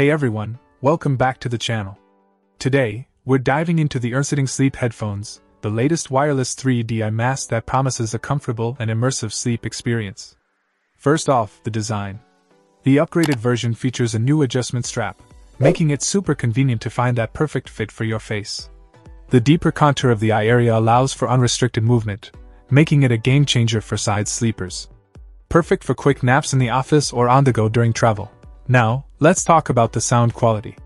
Hey everyone, welcome back to the channel. Today, we're diving into the ERNSITNG Sleep headphones, the latest wireless 3D eye mask that promises a comfortable and immersive sleep experience. First off, the design. The upgraded version features a new adjustment strap, making it super convenient to find that perfect fit for your face. The deeper contour of the eye area allows for unrestricted movement, making it a game changer for side sleepers. Perfect for quick naps in the office or on the go during travel. Now, let's talk about the sound quality.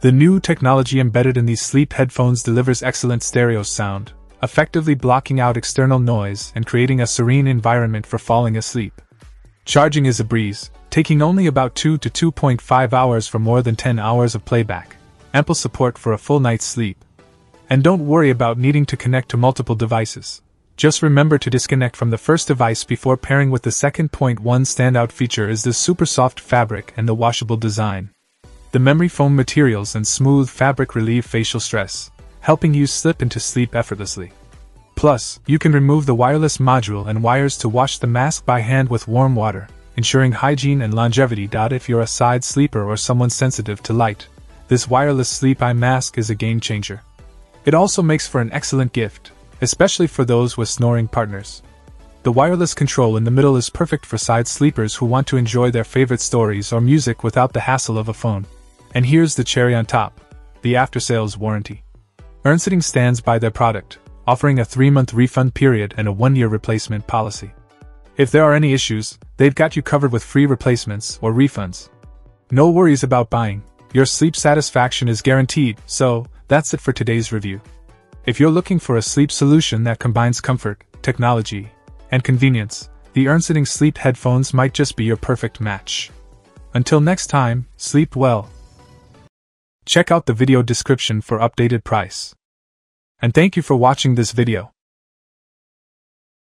The new technology embedded in these sleep headphones delivers excellent stereo sound, effectively blocking out external noise and creating a serene environment for falling asleep. Charging is a breeze, taking only about 2 to 2.5 hours for more than 10 hours of playback. Ample support for a full night's sleep. And don't worry about needing to connect to multiple devices. Just remember to disconnect from the first device before pairing with the second. Point one standout feature is the super soft fabric and the washable design. The memory foam materials and smooth fabric relieve facial stress, helping you slip into sleep effortlessly. Plus, you can remove the wireless module and wires to wash the mask by hand with warm water, ensuring hygiene and longevity. If you're a side sleeper or someone sensitive to light, this wireless sleep eye mask is a game changer. It also makes for an excellent gift, especially for those with snoring partners. The wireless control in the middle is perfect for side sleepers who want to enjoy their favorite stories or music without the hassle of a phone. And here's the cherry on top the after sales warranty. ERNSITNG stands by their product, offering a three month refund period and a one year replacement policy. If there are any issues, they've got you covered with free replacements or refunds. No worries about buying, your sleep satisfaction is guaranteed, so, that's it for today's review. If you're looking for a sleep solution that combines comfort, technology, and convenience, the ERNSITNG sleep headphones might just be your perfect match. Until next time, sleep well. Check out the video description for updated price. And thank you for watching this video.